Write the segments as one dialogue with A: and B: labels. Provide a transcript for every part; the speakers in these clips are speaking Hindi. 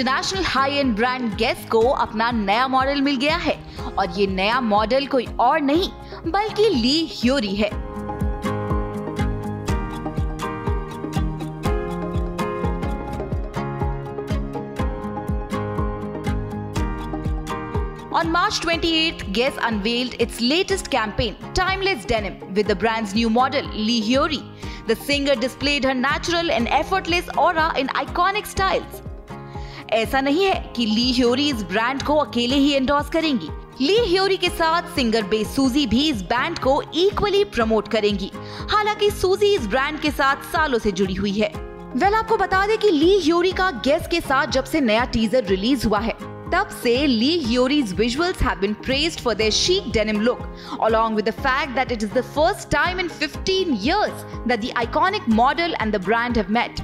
A: International high end brand Guess को अपना नया मॉडल मिल गया है और ये नया मॉडल कोई और नहीं बल्कि ली ह्योरी है On March 28th, Guess unveiled its latest campaign, Timeless Denim, with the brand's new model, Lee Hyori. The singer displayed her natural and effortless aura in iconic styles. ऐसा नहीं है कि ली ह्योरी इस ब्रांड को अकेले ही एंडोर्स करेंगी। ली ह्योरी के साथ सिंगर बेस सूजी भी इस बैंड को इक्वली प्रमोट करेंगी। हालाँकि सूजी इस ब्रांड के साथ सालों से जुड़ी हुई है। वेल well, आपको बता दें कि ली ह्योरी का गेस के साथ जब से नया टीजर रिलीज़ हुआ है तब से Lee Hyori visuals have been praised for their chic denim look along with the fact that it is the first time in 15 years that the iconic model and the brand have met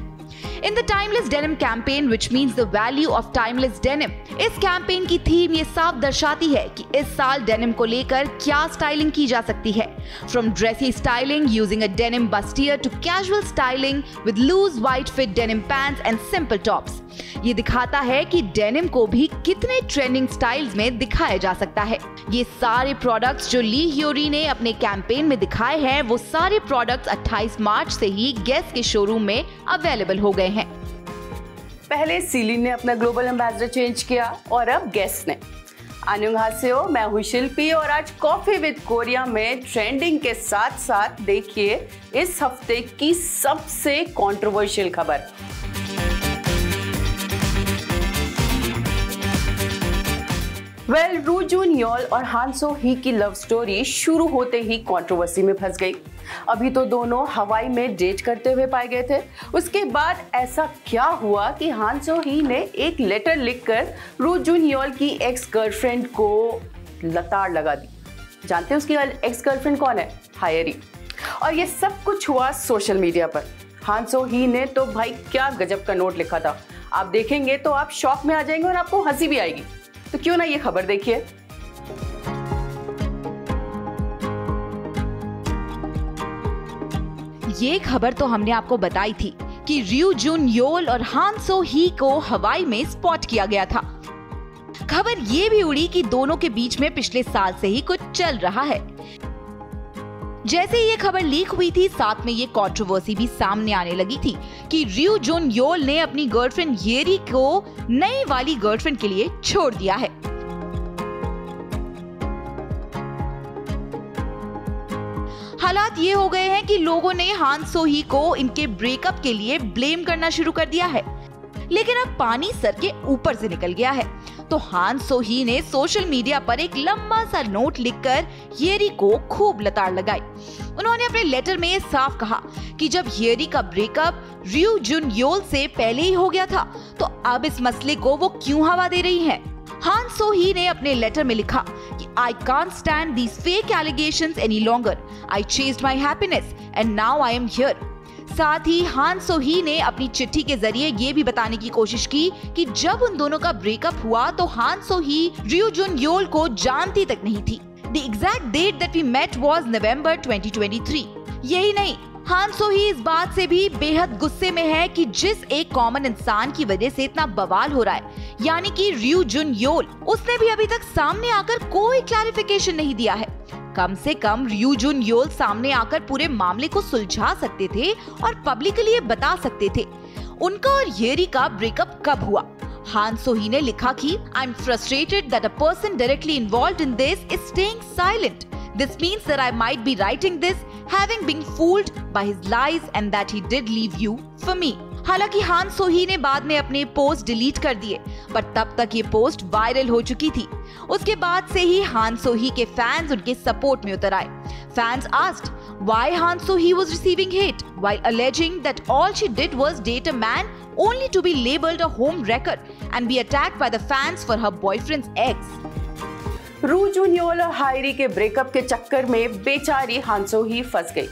A: in the timeless denim campaign which means the value of timeless denim इस कैंपेन की थीम ये साफ़ दर्शाती है कि इस साल डेनिम को लेकर क्या स्टाइलिंग की जा सकती है। From dressy styling using a denim bustier to casual styling with loose white fit denim pants and simple tops ये दिखाता है कि डेनिम को भी कितने ट्रेंडिंग स्टाइल्स में दिखाया जा सकता है। ये सारे प्रोडक्ट्स जो ली ह्योरी ने अपने कैंपेन में दिखाए हैं, वो सारे प्रोडक्ट्स 28 मार्च से ही गेस्ट के शोरूम में अवेलेबल हो गए हैं।
B: पहले सीलिन ने अपना ग्लोबल एम्बेसडर चेंज किया और अब गेस्ट ने। अनुहास्यो मैं हूँ शिल्पी और आज कॉफ़ी विद कोरिया में ट्रेंडिंग के साथ साथ देखिए इस हफ़्ते की सबसे कंट्रोवर्शियल खबर। वेल रूजून योल और हांसो ही की लव स्टोरी शुरू होते ही कंट्रोवर्सी में फंस गई। अभी तो दोनों हवाई में डेट करते हुए पाए गए थे। उसके बाद ऐसा क्या हुआ कि हांसो ही ने एक लेटर लिखकर रूजून योल की एक्स गर्लफ्रेंड को लताड़ लगा दी। जानते हैं उसकी एक्स गर्लफ्रेंड कौन है? हायरी और ये सब कुछ हुआ सोशल मीडिया पर। हांसो ही ने तो भाई क्या गजब का नोट लिखा था। आप देखेंगे तो आप शॉक में आ जाएँगे और आपको हँसी भी आएगी। तो क्यों ना ये खबर देखिए?
A: ये खबर तो हमने आपको बताई थी कि रियू जून योल और हानसो ही को हवाई में स्पॉट किया गया था। खबर ये भी उड़ी कि दोनों के बीच में पिछले साल से ही कुछ चल रहा है। जैसे ये खबर लीक हुई थी, साथ में ये कंट्रोवर्सी भी सामने आने लगी थी कि रियू जोन योल ने अपनी गर्लफ्रेंड येरी को नई वाली गर्लफ्रेंड के लिए छोड़ दिया है। हालात ये हो गए हैं कि लोगों ने हान सोही को इनके ब्रेकअप के लिए ब्लेम करना शुरू कर दिया है। लेकिन अब पानी सर के ऊपर से निकल गया है। तो हान सोही ने सोशल मीडिया पर एक लंबा सा नोट लिखकर येरी को खूब लताड़ लगाई। उन्होंने अपने लेटर में साफ़ कहा कि जब येरी का ब्रेकअप रियू जुन योल से पहले ही हो गया था तो अब इस मसले को वो क्यों हवा दे रही है? हान सोही ने अपने लेटर में लिखा कि I can't stand these fake allegations any longer I chase my happiness and now I am here साथ ही हान सोही ने अपनी चिट्ठी के ज़रिए ये भी बताने की कोशिश की कि जब उन दोनों का ब्रेकअप हुआ तो हान सोही रियो जुन योल को जानती तक नहीं थी। The exact date that we met was November 2023 यही नहीं, हान सोही इस बात से भी बेहद गुस्से में है कि जिस एक कॉमन इंसान की वजह से इतना बवाल हो रहा है, यानी कि रियू जुन योल, उसने भी अभी तक सामने आकर कोई क्लैरिफिकेशन नहीं दिया है। कम से कम रियू जुन योल सामने आकर पूरे मामले को सुलझा सकते थे और पब्लिकली ये बता सकते थे। उनका और येरी का ब्रेकअप कब हुआ? हान सोही ने लिखा कि I am frustrated that a person directly involve in this is staying silent This means that I might be writing this, having been fooled by his lies and that he did leave you for me. हालाँकि हान सोही ने बाद में अपने पोस्ट डिलीट कर दिए, पर तब तक ये पोस्ट वायरल हो चुकी थी। उसके बाद से ही हान सोही के फैंस उनके सपोर्ट में उतर आए। Fans asked by Han Sohee was receiving hate by alleging that all she did was date a man only to be labelled a home wrecker and be attack by the fans for her boyfriend's ex
B: Ryu Junyeol और हायरी के ब्रेकअप के चक्कर में बेचारी हांसो ही फंस गई।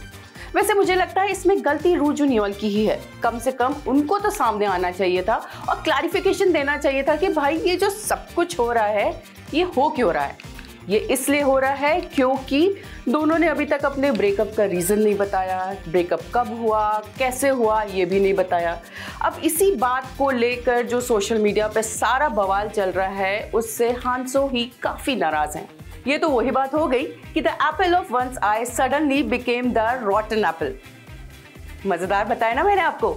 B: वैसे मुझे लगता है इसमें गलती रूजू नियोल की ही है। कम से कम उनको तो सामने आना चाहिए था और क्लैरिफिकेशन देना चाहिए था कि भाई, ये जो सब कुछ हो रहा है, ये हो क्यों रहा है? ये इसलिए हो रहा है क्योंकि दोनों ने अभी तक अपने ब्रेकअप का रीज़न नहीं बताया ब्रेकअप कब हुआ, कैसे हुआ, ये भी नहीं बताया। अब इसी बात को लेकर जो सोशल मीडिया पर सारा बवाल चल रहा है, उससे हांसो ही काफ़ी नाराज़ हैं। ये तो वही बात हो गई कि the apple of one's eye suddenly became the rotten apple मज़ेदार बताया ना मैंने आपको।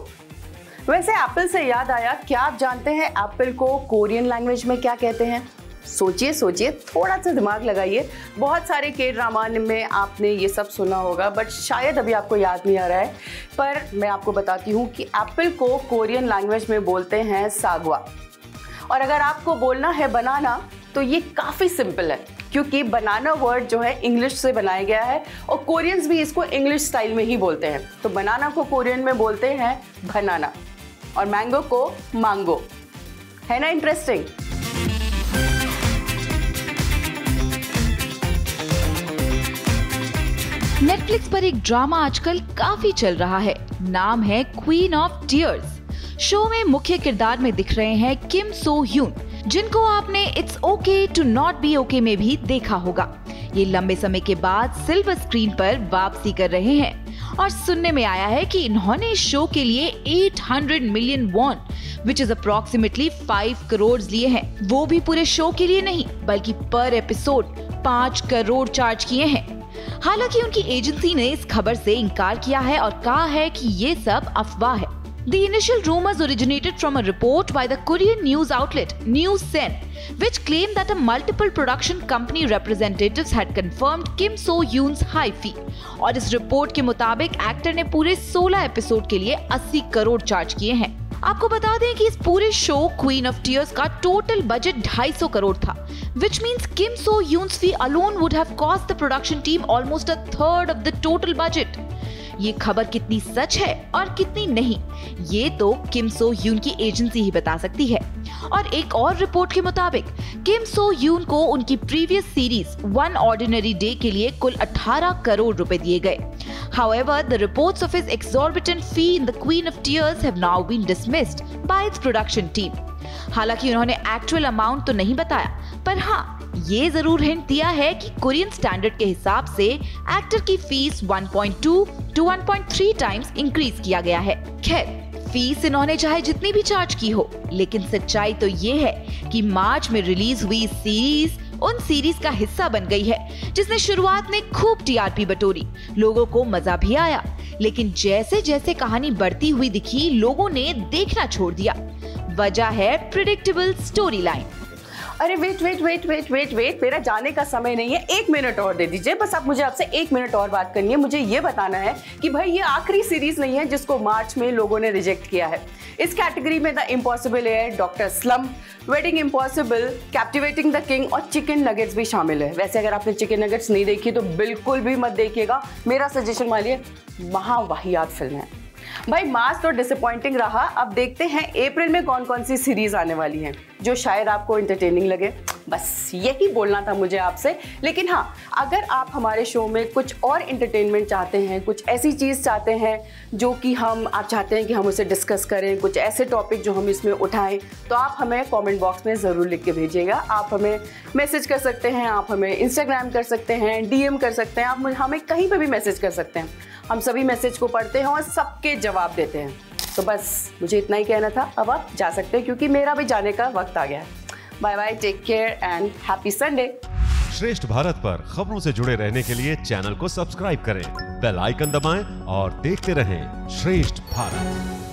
B: वैसे एप्पल से याद आया, क्या आप जानते हैं एप्पल को कोरियन लैंग्वेज में क्या कहते हैं? सोचिए सोचिए थोड़ा सा दिमाग लगाइए। बहुत सारे के ड्रामा में आपने ये सब सुना होगा बट शायद अभी आपको याद नहीं आ रहा है। पर मैं आपको बताती हूँ कि एप्पल को कोरियन लैंग्वेज में बोलते हैं सागवा। और अगर आपको बोलना है बनाना तो ये काफ़ी सिंपल है, क्योंकि बनाना वर्ड जो है इंग्लिश से बनाया गया है और कोरियंस भी इसको इंग्लिश स्टाइल में ही बोलते हैं। तो बनाना को कोरियन में बोलते हैं बनाना और मैंगो को मांगो है ना इंटरेस्टिंग
A: नेटफ्लिक्स पर एक ड्रामा आजकल काफ़ी चल रहा है। नाम है क्वीन ऑफ़ टीयर्स शो में मुख्य किरदार में दिख रहे हैं किम सो ह्यून जिनको आपने it's okay to not be okay में भी देखा होगा। ये लंबे समय के बाद सिल्वर स्क्रीन पर वापसी कर रहे हैं और सुनने में आया है कि इन्होंने शो के लिए 800 million won which is approximately 5 crore लिए हैं। वो भी पूरे शो के लिए नहीं, बल्कि पर एपिसोड 5 करोड़ चार्ज किए हैं। हालाँकि उनकी एजेंसी ने इस खबर से इनकार किया है और कहा है कि ये सब अफवाह है। The initial rumors originated from a report by the Korean news outlet News Sen, which claimed that a multiple production company representatives had confirmed Kim So Yoon's high fee. और इस रिपोर्ट के मुताबिक एक्टर ने पूरे 16 एपिसोड के लिए 80 करोड़ चार्ज किए हैं आपको बता दें कि इस पूरे शो क्वीन ऑफ़ टीयर्स का टोटल बजट 250 करोड़ था which means Kim Soo Hyun's fee alone would have cost the production team almost a third of the total budget ये खबर कितनी सच है और कितनी नहीं ये तो किम सो यून की एजेंसी ही बता सकती है और एक और रिपोर्ट के मुताबिक किम सो यून को उनकी previous series one ordinary day के लिए कुल 18 करोड़ रुपए दिए गए However, the reports of his exorbitant fee in The Queen of Tears have now been dismissed by its production team. हालाँकि उन्होंने एक्चुअल अमाउंट तो नहीं बताया पर हाँ ये ज़रूर हिंट दिया है कि कोरियन स्टैंडर्ड के हिसाब से एक्टर की फ़ीस 1.2 टू 1.3 टाइम्स इंक्रीज किया गया है। खैर फ़ीस इन्होंने चाहे जितनी भी चार्ज की हो, लेकिन सच्चाई तो ये है कि मार्च में रिलीज़ हुई सीरीज़ उन सीरीज़ का हिस्सा बन गई है, जिसने शुरुआत में खूब टीआरपी बटोरी, लोगों को मज़ा भी आया। लेकिन जैसे जैसे कहानी बढ़ती हुई दिखी, लोगों ने देखना छोड़ दिया। वजह है प्रिडिक्टेबल स्टोरी लाइन
B: अरे wait wait wait wait wait wait मेरा जाने का समय नहीं है। एक मिनट और दे दीजिए। बस आप मुझे आपसे एक मिनट और बात करनी है। मुझे ये बताना है कि भाई, ये आखिरी सीरीज़ नहीं है जिसको मार्च में लोगों ने रिजेक्ट किया है। इस कैटेगरी में द इम्पॉसिबल है doctor slum wedding impossible captivating the king और चिकन नगेट्स भी शामिल है। वैसे अगर आपने चिकन नगेट्स नहीं देखी तो बिल्कुल भी मत देखिएगा। मेरा सजेशन मानिए, महावाहियात फ़िल्म है। भाई, मार्च तो डिसअपॉइंटिंग रहा। अब देखते हैं अप्रैल में कौन कौन सी सीरीज़ आने वाली हैं, जो शायद आपको इंटरटेनिंग लगे। बस, यही बोलना था मुझे आपसे। लेकिन हाँ अगर आप हमारे शो में कुछ और इंटरटेनमेंट चाहते हैं, कुछ ऐसी चीज़ चाहते हैं, जो कि हम, आप चाहते हैं कि हम उसे डिस्कस करें, कुछ ऐसे टॉपिक जो हम इसमें उठाएँ तो आप हमें कमेंट बॉक्स में ज़रूर लिख के भेजिएगा। आप हमें मैसेज कर सकते हैं, आप हमें इंस्टाग्राम कर सकते हैं डीएम कर सकते हैं, आप हमें कहीं पर भी मैसेज कर सकते हैं। हम सभी मैसेज को पढ़ते हैं और सबके जवाब देते हैं। तो बस, मुझे इतना ही कहना था। अब आप जा सकते हैं, क्योंकि मेरा भी जाने का वक्त आ गया है। Bye bye take care and happy Sunday
C: श्रेष्ठ भारत पर खबरों से जुड़े रहने के लिए चैनल को सब्सक्राइब करें, बेल आइकन दबाएँ और देखते रहें श्रेष्ठ भारत।